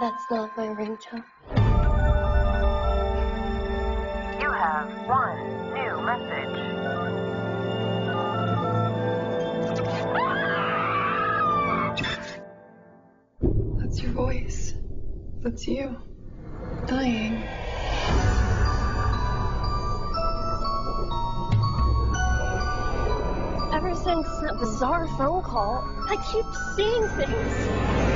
That's not my ringtone. You have one new message. That's your voice. That's you. Dying. Ever since that bizarre phone call, I keep seeing things.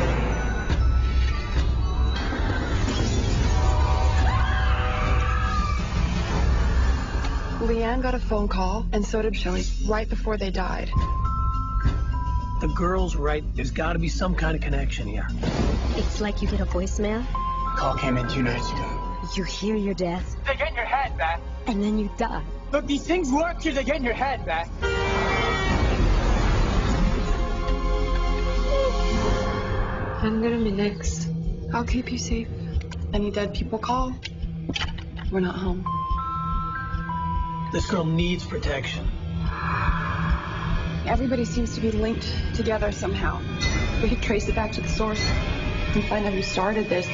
Leanne got a phone call, and so did Shelley, right before they died. The girl's right. There's got to be some kind of connection here. It's like you get a voicemail, Call came in two nights ago. you hear your death, They get in your head, man. and then you die. Look, these things work because they get in your head, man. I'm gonna be next. I'll keep you safe. Any dead people call. We're not home. This girl needs protection. Everybody seems to be linked together somehow. We could trace it back to the source and find out who started this.